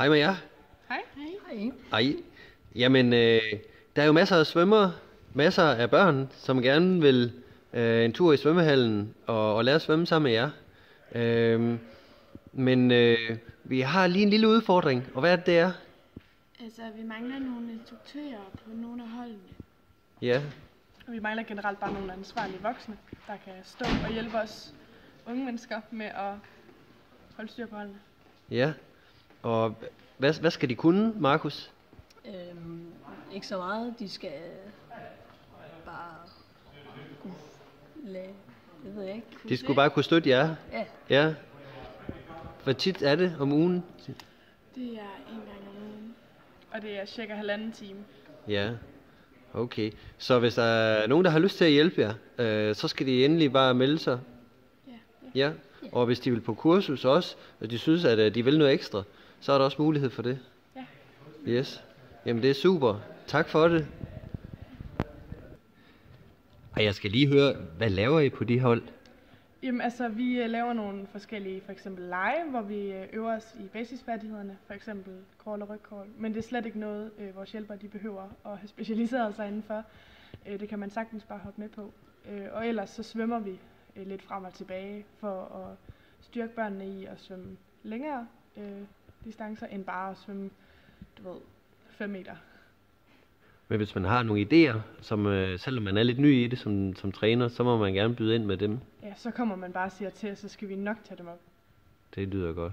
Hej med jer. Hej. Hej. Hej. Jamen, øh, der er jo masser af svømmere, masser af børn, som gerne vil øh, en tur i svømmehallen og, og lære at svømme sammen med jer. Øh, men øh, vi har lige en lille udfordring, og hvad er det, det er? Altså, vi mangler nogle instruktører på nogle af holdene. Ja, Og vi mangler generelt bare nogle ansvarlige voksne, der kan stå og hjælpe os unge mennesker med at holde styr på holdene. ja. Og hvad, hvad skal de kunne, Markus? Øhm, ikke så meget. De skal bare kunne lade, det ved jeg ikke. De skulle bare kunne støtte jer. Ja, Ja. Hvor tit er det om ugen? Det er en gang om ugen. Og det er cirka halvanden time. Ja, okay. Så hvis der er nogen, der har lyst til at hjælpe jer, øh, så skal de endelig bare melde sig. Ja. Ja, og hvis de vil på kursus også, og de synes, at øh, de vil noget ekstra, så er der også mulighed for det. Ja. Yes. Jamen det er super. Tak for det. Og jeg skal lige høre, hvad laver I på de hold? Jamen altså, vi øh, laver nogle forskellige, for eksempel lege, hvor vi øh, øver os i basisfærdighederne, for eksempel crawl og rygcrawl. Men det er slet ikke noget, øh, vores hjælpere de behøver at have specialiseret sig indenfor. Øh, det kan man sagtens bare hoppe med på. Øh, og ellers så svømmer vi øh, lidt frem og tilbage for at styrke børnene i at svømme længere øh, distancer, end bare at svømme, du ved, 5 meter. Men hvis man har nogle idéer, som øh, selvom man er lidt ny i det som, som træner, så må man gerne byde ind med dem. Ja, så kommer man bare og siger til, så skal vi nok tage dem op. Det lyder godt.